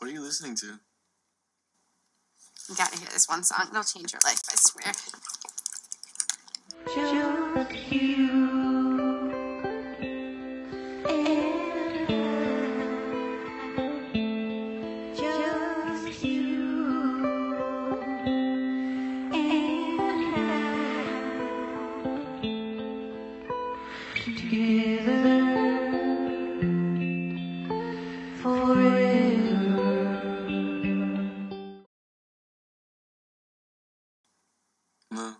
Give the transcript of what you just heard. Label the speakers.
Speaker 1: What are you listening to?
Speaker 2: You gotta hear this one song. It'll change your life, I swear.
Speaker 3: Just you. And just you. And Together forever. No.